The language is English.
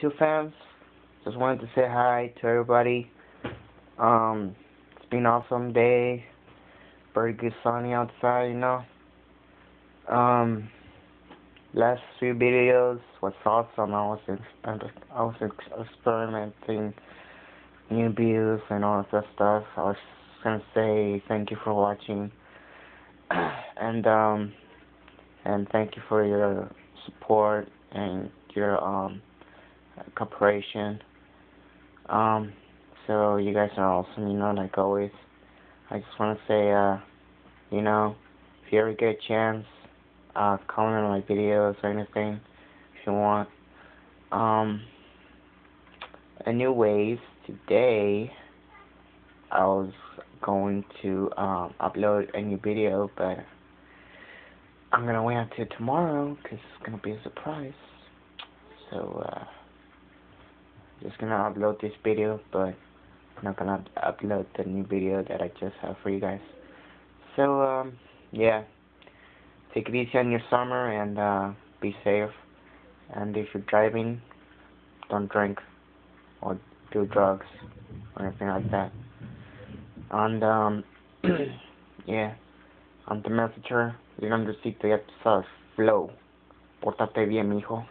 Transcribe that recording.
two fans. Just wanted to say hi to everybody. Um, it's been an awesome day. Very good sunny outside, you know. Um, last few videos was awesome. I was I was experimenting new views and all of that stuff. I was gonna say thank you for watching, and um, and thank you for your support and your um cooperation. Um, so you guys are awesome, you know, like always. I just want to say, uh, you know, if you ever get a chance, uh, comment on my videos or anything if you want. Um, anyways, today I was going to um, upload a new video, but I'm gonna wait until tomorrow because it's gonna be a surprise. So, uh, just gonna upload this video, but I'm not gonna upload the new video that I just have for you guys. So, um, yeah, take it easy on your summer and uh, be safe. And if you're driving, don't drink or do drugs or anything like that. And, um, yeah, the messenger. You're gonna receive the episode flow. Pórtate bien, mijo.